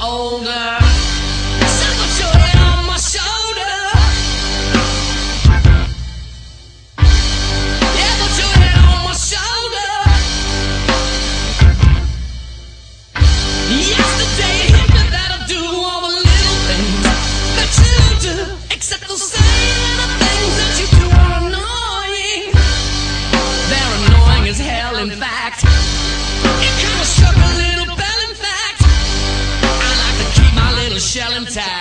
older. shell intact.